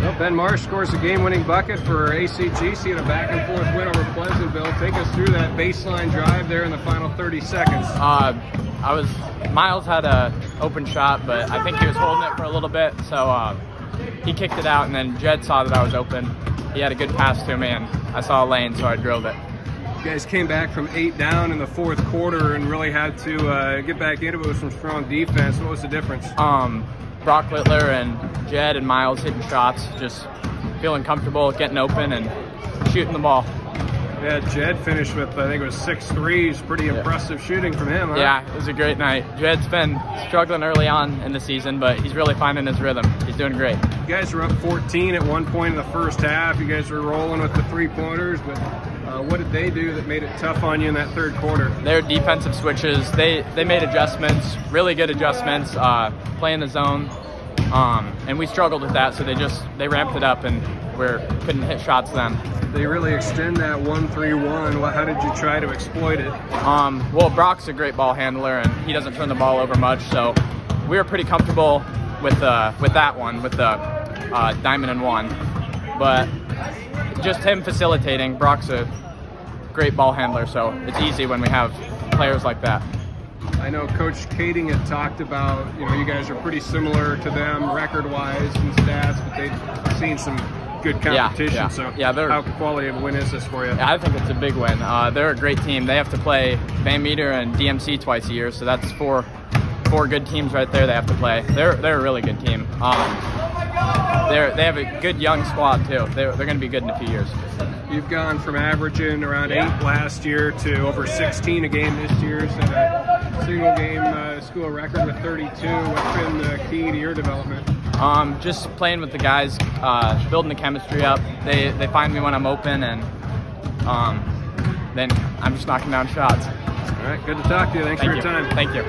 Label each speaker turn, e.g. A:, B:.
A: Well, ben Marsh scores a game-winning bucket for ACGC in a back-and-forth win over Pleasantville. Take us through that baseline drive there in the final 30 seconds.
B: Uh, I was Miles had a open shot, but I think he was holding it for a little bit, so uh, he kicked it out, and then Jed saw that I was open. He had a good pass to me, and I saw a lane, so I drilled it.
A: You guys came back from eight down in the fourth quarter and really had to uh, get back into it with some strong defense. What was the difference?
B: Um, Brock Littler and Jed and Miles hitting shots, just feeling comfortable, getting open, and shooting the ball.
A: Yeah, Jed finished with I think it was six threes. Pretty
B: Yeah.
A: impressive shooting from him. Huh?
B: Yeah, it was a great night. Jed's been struggling early on in the season, but he's really finding his rhythm. He's doing great.
A: You guys were up 14 at one point in the first half. You guys were rolling with the three pointers, but uh, what did they do that made it tough on you in that third quarter?
B: Their defensive switches, they they made adjustments, really good adjustments, uh, playing the zone, um, and we struggled with that. So they just they ramped it up, and we couldn't hit shots then.
A: They really extend that one-three-one. What- How did you try to exploit it?
B: Um, well, Brock's a great ball handler, and he doesn't turn the ball over much, so we were pretty comfortable with uh, with that one, with the uh, diamond and one. But just him facilitating, Brock's a great ball handler, so it's easy when we have players like that.
A: I know Coach Kading had talked about, you know, you guys are pretty similar to them record-wise and stats, but they've seen some good competition.
B: yeah.
A: So,
B: Yeah,
A: how quality of a win is this for you?
B: I think it's a big win. Uh, they're a great team. They have to play Van Meter and DMC twice a year, so that's four four good teams right there. They have to play. They're they're a really good team. Um, they're they have a good young squad too. They're they're going to be good in a few years.
A: You've gone from averaging around eight last year to over 16 a game this year, set a single game uh, school record with 32. What's been the key to your development?
B: Um, just playing with the guys, uh, building the chemistry up. They they find me when I'm open, and um, then I'm just knocking down shots.
A: All right, good to talk to you. Thanks
B: Thank
A: for your time.
B: Thank you.